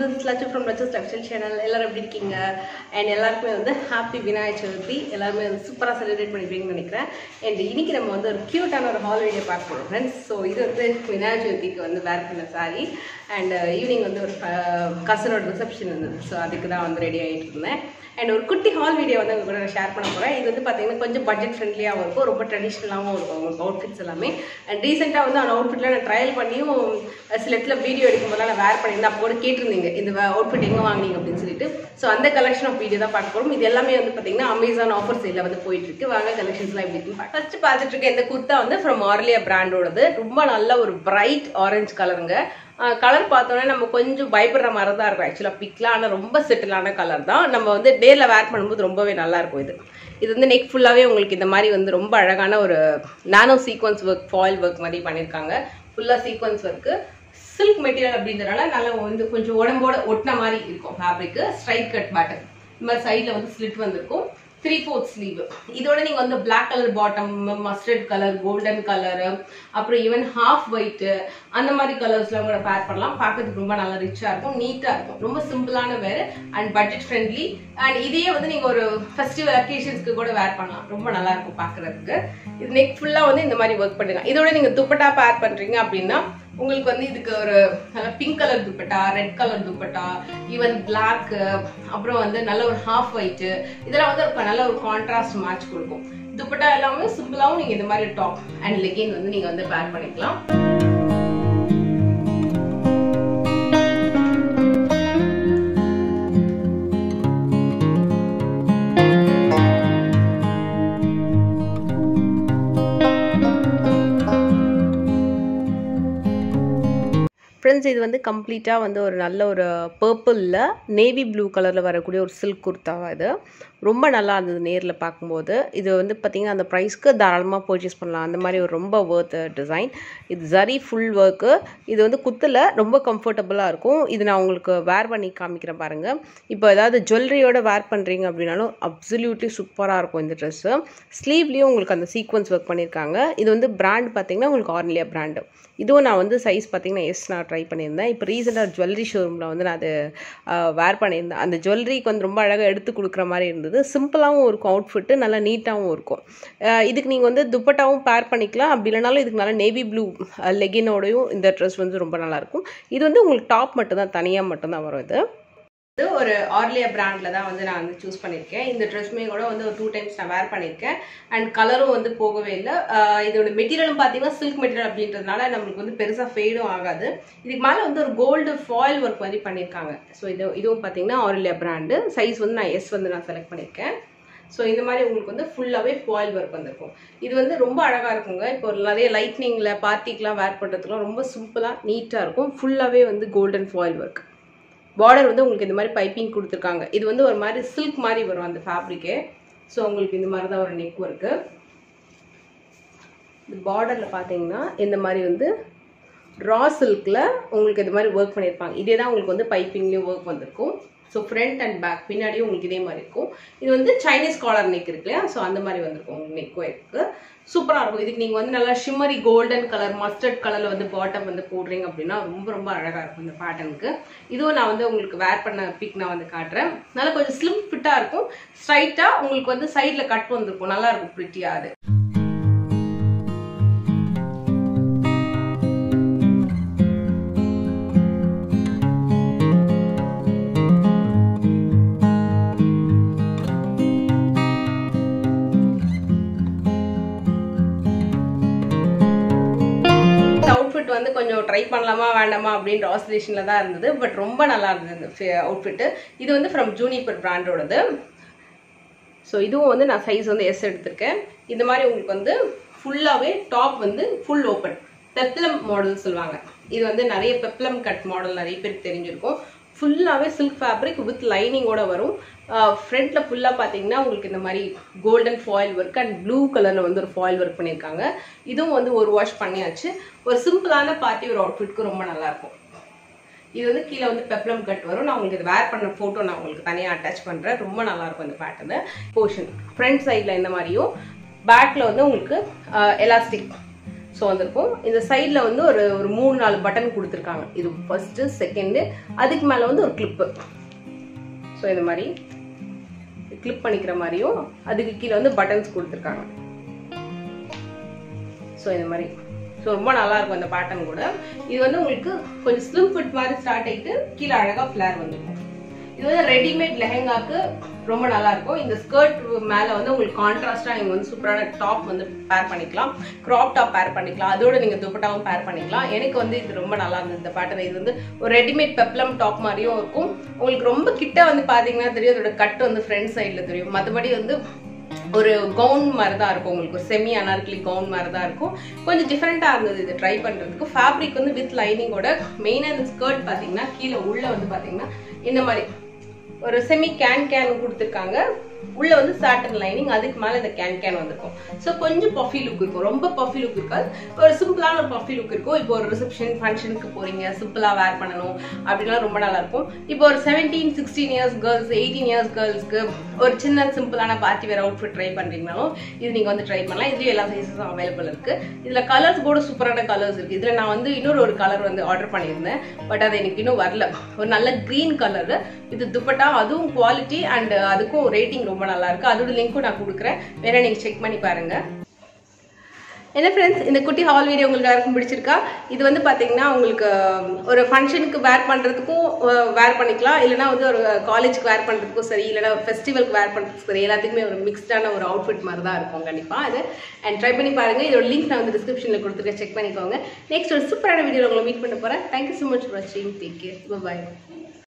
வணக்கம் this Latchu from Latchu's life channel எல்லோரும் எப்படி இருக்கீங்க? அண்ட் எல்லாருக்குமே வந்து ஹாப்பி விநாயகர் சதுர்த்தி எல்லாருமே வந்து சூப்பராக செலிப்ரேட் பண்ணிப்பீங்கன்னு நினைக்கிறேன். அண்ட் இன்றைக்கி நம்ம வந்து ஒரு க்யூட்டான ஒரு ஹால் வீடியோ பார்க்க போகிறோம் ஃப்ரெண்ட்ஸ் ஸோ இது வந்து விநாயகர் சதுர்த்திக்கு வந்து வேர் பண்ண சாரி அண்ட் ஈவினிங் வந்து ஒரு uh, கசனோட ரிசப்ஷன் இருந்தது. ஸோ அதுக்கு தான் வந்து ரெடி ஆகிட்டு இருந்தேன். அண்ட் ஒரு குட்டி ஹால் வீடியோ வந்து உங்க கூட நான் ஷேர் பண்ண போகிறேன் இது வந்து பார்த்தீங்கன்னா கொஞ்சம் பட்ஜெட் ஃப்ரெண்ட்லியாகவும் இருக்கும். ரொம்ப ட்ரெடிஷ்னலாகவும் இருக்கும். உங்களுக்கு அவுட்ஃபிட்ஸ் எல்லாமே. அண்ட் ரீசெண்டாக வந்து அந்த அவுட்ஃபிட்லாம் நான் ட்ரையல் பண்ணியும் சில இடத்துல வீடியோ எடுக்கும்போதெல்லாம் நான் வேர் பண்ணியிருந்தேன். அப்போ கூட கேட்டிருந்தீங்க இந்த அவுட்ஃபிட் எங்கே வாங்கினீங்க அப்படின்னு சொல்லிட்டு. ஸோ அந்த கலெக்ஷன் ஆஃப் வீடியோ தான் பார்க்க போகிறோம் இது எல்லாமே வந்து பார்த்தீங்கன்னா அமேசான் ஆஃபர் சைடில் வந்து போயிட்டுருக்கு. வாங்க கலெக்ஷன்ஸ்லாம் எப்படி இருக்குன்னு ஃபர்ஸ்ட் பார்த்துட்டு இருக்க இந்த குர்த்தா வந்து ஃப்ரம் ஆர்லியா பிராண்டோடது ரொம்ப நல்ல ஒரு பிரைட் ஆரஞ்சு கலருங்க கலர் பார்த்தோன்னே நம்ம கொஞ்சம் பயப்படுற மாதிரி தான் இருக்கும் ஆக்சுவலாக பிக்லாம் ஆனால் ரொம்ப செட்டிலான கலர் தான். நம்ம வந்து டேரில் வேர் பண்ணும்போது ரொம்பவே நல்லாயிருக்கும் இது. இது வந்து நெக் ஃபுல்லாகவே உங்களுக்கு இந்த மாதிரி வந்து ரொம்ப அழகான ஒரு nano sequins work foil work மாதிரி பண்ணியிருக்காங்க ஃபுல்லாக சீக்வன்ஸ் ஒர்க்கு சில்க் மெட்டீரியல் அப்படின்றனால நல்லா வந்து கொஞ்சம் உடம்போட ஒட்டின மாதிரி இருக்கும் ஃபேப்ரிக்கு ஸ்ட்ரைட் கட் பேட்டர் இந்த மாதிரி சைடில் வந்து ஸ்லிட் வந்திருக்கும். த்ரீ ஃபோர்த் ஸ்லீவ் இதோட நீங்கள் வந்து black colour bottom mustard colour golden colour அப்புறம் ஈவன் ஹாஃப் ஒயிட்டு அந்த மாதிரி கலர்ஸ்லாம் கூட பேர் பண்ணலாம். பார்க்கறதுக்கு ரொம்ப நல்லா ரிச்சாக இருக்கும் நீட்டாக இருக்கும். ரொம்ப சிம்பிளான wear and budget friendly and இதையே வந்து நீங்கள் ஒரு ஃபெஸ்டிவல் அக்கேஷன்ஸ்க்கு கூட வேர் பண்ணலாம். ரொம்ப நல்லா இருக்கும் பார்க்கறதுக்கு இது நெக் ஃபுல்லாக வந்து இந்த மாதிரி ஒர்க் பண்ணுங்க இதோட நீங்கள் துப்பட்டா பேர் பண்ணுறீங்க அப்படின்னா உங்களுக்கு வந்து இதுக்கு ஒரு pink colour dupatta red colour dupatta even black அப்புறம் வந்து நல்ல ஒரு ஹாஃப் ஒயிட்டு இதெல்லாம் வந்து ஒரு நல்ல ஒரு கான்ட்ராஸ்ட் மேட்ச் கொடுக்கும். துப்பட்டா எல்லாமே சிம்பிளாகவும் நீங்கள் இந்த மாதிரி டாப் அண்ட் லெகின் வந்து நீங்கள் வந்து பேர் பண்ணிக்கலாம். ஃப்ரெண்ட்ஸ் இது வந்து கம்ப்ளீட்டாக வந்து ஒரு நல்ல ஒரு பர்பிளில் நேவி ப்ளூ கலரில் வரக்கூடிய ஒரு சில்க் குர்த்தாவாக இது. ரொம்ப நல்லா இருந்தது நேரில் பார்க்கும்போது. இது வந்து பார்த்திங்கன்னா அந்த ப்ரைஸ்க்கு தாராளமாக பர்ச்சேஸ் பண்ணலாம். அந்த மாதிரி ஒரு ரொம்ப ஒர்த் டிசைன் இது ஜரி ஃபுல் ஒர்க்கு இது வந்து குத்தில் ரொம்ப கம்ஃபர்டபுளாக இருக்கும். இது நான் உங்களுக்கு வேர் பண்ணி காமிக்கிறேன் பாருங்கள் இப்போ ஏதாவது ஜுவல்லரியோட வேர் பண்ணுறீங்க அப்படின்னாலும் அப்சல்யூட்லி சூப்பராக இருக்கும் இந்த ட்ரெஸ்ஸு ஸ்லீவ்லேயும் உங்களுக்கு அந்த சீக்வன்ஸ் ஒர்க் பண்ணியிருக்காங்க இது வந்து பிராண்ட் பார்த்திங்கன்னா உங்களுக்கு ஆர்னிலியா பிராண்டு இதுவும் நான் வந்து சைஸ் பார்த்திங்கன்னா எஸ் நான் ட்ரை பண்ணியிருந்தேன். இப்போ ரீசெண்டாக ஜுவல்லரி ஷோரூமில் வந்து நான் அது வேர் பண்ணியிருந்தேன். அந்த ஜுவல்லரிக்கு வந்து ரொம்ப அழகாக எடுத்து கொடுக்குற மாதிரி இருந்தது. சிம்பிளாகவும் இருக்கும் அவுட்ஃபிட்டு நல்லா நீட்டாகவும் இருக்கும். இதுக்கு நீங்கள் வந்து துப்பட்டாவும் பேர் பண்ணிக்கலாம். அப்படி இல்லைனாலும் இதுக்கு நல்லா நேவி ப்ளூ லெகினோடையும் இந்த ட்ரெஸ் வந்து ரொம்ப நல்லாயிருக்கும் இது வந்து உங்களுக்கு டாப் மட்டும் தான் தனியாக மட்டும்தான் வரும் இது. இது ஒரு ஆர்லியா பிராண்டில் தான் வந்து நான் வந்து சூஸ் பண்ணியிருக்கேன் இந்த ட்ரெஸ்மே கூட வந்து ஒரு டூ டைம்ஸ் நான் வேர் பண்ணியிருக்கேன் அண்ட் கலரும் வந்து போகவே இல்லை. இதோட மெட்டீரியலும் பார்த்தீங்கன்னா சில்க் மெட்டீரியல் அப்படின்றதுனால நம்மளுக்கு வந்து பெருசாக ஃபேடும் ஆகாது. இதுக்கு மேலே வந்து ஒரு கோல்டு ஃபாயில் ஒர்க் மாதிரி பண்ணியிருக்காங்க ஸோ இது இதுவும் பார்த்தீங்கன்னா ஆர்லியா பிராண்டு சைஸ் வந்து நான் எஸ் வந்து நான் செலக்ட் பண்ணியிருக்கேன் ஸோ இந்த மாதிரி உங்களுக்கு வந்து ஃபுல்லாகவே ஃபாயில் ஒர்க் வந்திருக்கும். இது வந்து ரொம்ப அழகாக இருக்குங்க. இப்போ நிறைய லைட்னிங்கில் பார்ட்டிக்கெலாம் வேர் பண்ணுறதுக்குலாம் ரொம்ப சிம்பிளாக நீட்டாக இருக்கும். ஃபுல்லாகவே வந்து கோல்டன் ஃபாயில் ஒர்க் பார்டர் வந்து உங்களுக்கு இந்த மாதிரி பைப்பிங் கொடுத்துருக்காங்க. இது வந்து ஒரு மாதிரி சில்க் மாதிரி வரும் அந்த ஃபேப்ரிக்கே ஸோ உங்களுக்கு இந்த மாதிரி தான் ஒரு நெக் ஒர்க்கு இந்த பார்டரில் பார்த்தீங்கன்னா இந்த மாதிரி வந்து ரா சில்கில் உங்களுக்கு இது மாதிரி ஒர்க் பண்ணியிருப்பாங்க இதே தான் உங்களுக்கு வந்து பைப்பிங்லேயும் ஒர்க் வந்திருக்கும். ஸோ ஃப்ரண்ட் அண்ட் பேக் பின்னாடியும் உங்களுக்கு இதே மாதிரி இருக்கும். இது வந்து சைனீஸ் காலர் நெக் இருக்கு இல்லையா? ஸோ அந்த மாதிரி வந்திருக்கும் உங்களுக்கு நெக் சூப்பராக இருக்கும். இதுக்கு நீங்கள் வந்து நல்லா ஷிம்மரி கோல்டன் கலர் மஸ்டர்ட் கலரில் வந்து பாட்டம் வந்து போடுறீங்க அப்படின்னா ரொம்ப ரொம்ப அழகாக இருக்கும் இந்த பேட்டர்னுக்கு இதுவும் நான் வந்து உங்களுக்கு வேர் பண்ண பிக் நான் வந்து காட்டுறேன். நல்லா கொஞ்சம் ஸ்லிம் ஃபிட்டாக இருக்கும். ஸ்ட்ரைட்டாக உங்களுக்கு வந்து சைடில் கட் வந்திருக்கும். நல்லா இருக்கும் ப்ரிட்டியாக அது. ட்ரை பண்ணலாமா வேண்டாமா அப்படின்ற ஆசிலேஷனில் தான் இருந்தது. பட் ரொம்ப நல்லா இருந்தது இந்த அவுட்ஃபிட்டு இது வந்து ஃப்ரம் ஜூனிபர் பிராண்டோடது ஸோ இதுவும் வந்து நான் சைஸ் வந்து எஸ் எடுத்திருக்கேன். இந்த மாதிரி உங்களுக்கு வந்து ஃபுல்லாகவே டாப் வந்து ஃபுல் ஓப்பன் பெப்ளம் மாடல் சொல்லுவாங்க. இது வந்து நிறைய பெப்ளம் கட் மாடல் நிறைய பேருக்கு தெரிஞ்சிருக்கும். ஃபுல்லாகவே சில்க் ஃபேப்ரிக் வித் லைனிங்கோட வரும். ஃப்ரண்ட்டில் ஃபுல்லாக பார்த்தீங்கன்னா உங்களுக்கு இந்த மாதிரி golden foil work and blue கலரில் வந்து ஒரு ஃபாயில் ஒர்க் பண்ணியிருக்காங்க. இதுவும் வந்து ஒரு வாஷ் பண்ணியாச்சு. ஒரு சிம்பிளான பார்ட்டி ஒரு அவுட்ஃபிட்க்கு ரொம்ப நல்லாயிருக்கும். இது வந்து கீழே வந்து பெப்ளம் கட் வரும். நான் உங்களுக்கு இது வேர் பண்ண ஃபோட்டோ நான் உங்களுக்கு தனியாக அட்டாச் பண்ணுறேன் ரொம்ப நல்லாயிருக்கும் இந்த பேட்டர்னு போர்ஷன் ஃப்ரண்ட் சைடில் இந்த மாதிரியும். பேக்கில் வந்து உங்களுக்கு எலாஸ்டிக் ஸோ வந்திருக்கும். இந்த சைடில் வந்து ஒரு ஒரு மூணு நாலு பட்டன் கொடுத்துருக்காங்க. இது ஃபர்ஸ்ட்டு செகண்டு அதுக்கு மேலே வந்து ஒரு கிளிப்பு ஸோ இந்த மாதிரி. கிளிப் பண்ணிக்கிற மாதிரியும் அதுக்கு கீழே வந்து பட்டன்ஸ் கொடுத்துருக்காங்க. ஸோ இந்த மாதிரி. ஸோ ரொம்ப நல்லா இருக்கும் அந்த பேட்டர்ன் கூட. இது வந்து உங்களுக்கு கொஞ்சம் ஸ்லிம் ஃபிட் மாதிரி ஸ்டார்ட் ஆகிட்டு கீழே அழகாக ஃப்ளேர் வந்துடும். இது வந்து ரெடிமேட் லெஹெங்காக்கு ரொம்ப நல்லா இருக்கும் இந்த ஸ்கர்ட் மேல வந்து உங்களுக்கு கான்ட்ராஸ்டா நீங்க வந்து சூப்பரான டாப் வந்து பேர் பண்ணிக்கலாம். கிராப் டாப் பேர் பண்ணிக்கலாம். அதோட நீங்க துப்பட்டாவும் பேர் பண்ணிக்கலாம். எனக்கு வந்து இது ரொம்ப நல்லா இருந்தது. இந்த பேட்டர்ன் இது வந்து ஒரு ரெடிமேட் பெப்ளம் டாப் மாதிரியும் இருக்கும். உங்களுக்கு ரொம்ப கிட்ட வந்து பாத்தீங்கன்னா தெரியும். அதோட கட் வந்து ஃப்ரண்ட் சைட்ல தெரியும். மற்றபடி வந்து ஒரு கவுன் மாதிரி தான் இருக்கும். உங்களுக்கு ஒரு செமி அனார்கலி கவுன் மாதிரி தான் இருக்கும். கொஞ்சம் டிஃப்ரெண்ட்டாக இருந்தது இது ட்ரை பண்ணுறதுக்கு ஃபேப்ரிக் வந்து வித் லைனிங்கோட மெயினாக இந்த ஸ்கர்ட் பார்த்தீங்கன்னா கீழே உள்ள வந்து பார்த்தீங்கன்னா இந்த மாதிரி. ஒரு செமி கேன் கேன் கொடுத்துருக்காங்க. உள்ள வந்து சாட்டன் லைனிங் அதுக்கு மேல இந்த கேன் கேன் வந்திருக்கும். ஸோ கொஞ்சம் பஃபி லுக் இருக்கும். ரொம்ப பஃபி லுக் இருக்காது. ஒரு சிம்பிளான ஒரு பஃபி லுக் இருக்கும். இப்போ ஒரு ரிசப்ஷன் ஃபங்க்ஷனுக்கு போறீங்க சிம்பிளா வேர் பண்ணணும் அப்படின்னா ரொம்ப நல்லா இருக்கும். இப்போ ஒரு seventeen sixteen years girls eighteen years கேர்ள்ஸ்க்கு ஒரு சின்ன சிம்பிளான பார்ட்டி வேர் அவுட்ஃபிட் ட்ரை பண்றீங்கனாலும் இது நீங்க வந்து ட்ரை பண்ணலாம். இதுலயும் எல்லா சைஸஸும் அவைலபிள் இருக்கு. இதுல கலர்ஸ் கூட சூப்பரான கலர்ஸ் இருக்கு. இதுல நான் வந்து இன்னொரு ஒரு கலர் வந்து ஆர்டர் பண்ணியிருந்தேன். பட் அது எனக்கு இன்னும் வரல. ஒரு நல்ல கிரீன் கலர் இது துப்பட்டா அதுவும் குவாலிட்டி அண்ட் அதுக்கும் ரேட்டிங் ரொம்ப நல்லா இருக்கு அதோட லிங்க்கும் நான் கொடுக்குறேன். வேற நீங்க செக் பண்ணி பாருங்க. என்ன ஃப்ரெண்ட்ஸ் இந்த குட்டி ஹால் வீடியோ உங்களுக்கு யாருக்கும் பிடிச்சிருக்கா? இது வந்து பார்த்தீங்கன்னா உங்களுக்கு ஒரு ஃபங்க்ஷனுக்கு வேர் பண்ணுறதுக்கும் வேர் பண்ணிக்கலாம். இல்லைனா வந்து ஒரு காலேஜுக்கு வேர் பண்ணுறதுக்கும் சரி இல்லைனா ஃபெஸ்டிவலுக்கு வேர் பண்ணுறதுக்கும் சரி எல்லாத்துக்குமே ஒரு மிக்ஸ்டான ஒரு அவுட்ஃபிட் மாதிரி தான் இருக்கும் கண்டிப்பாக அது. அண்ட் ட்ரை பண்ணி பாருங்கள் இதோட லிங்க் நான் வந்து டிஸ்கிரிப்ஷனில் கொடுத்துருக்கேன் செக் பண்ணிக்கோங்க. நெக்ஸ்ட் ஒரு சூப்பரான வீடியோ உங்களை மீட் பண்ண போகிறேன் thank you so much for வாட்சிங் டேக் கேர் பாய்